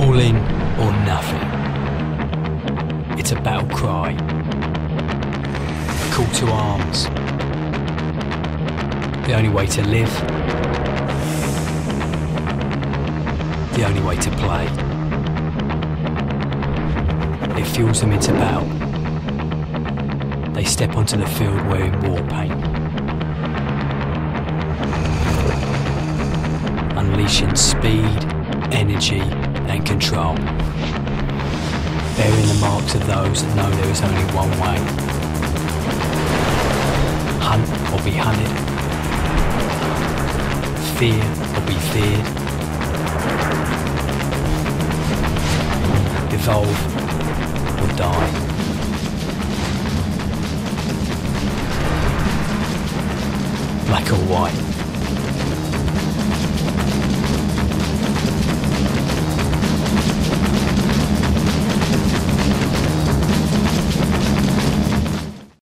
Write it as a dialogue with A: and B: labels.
A: All in or nothing. It's a battle cry. A call to arms. The only way to live. The only way to play. It fuels them into battle. They step onto the field wearing war paint. Unleashing speed, energy, control. Bearing the marks of those that know there is only one way. Hunt or be hunted. Fear or be feared. Evolve or die. Black or white.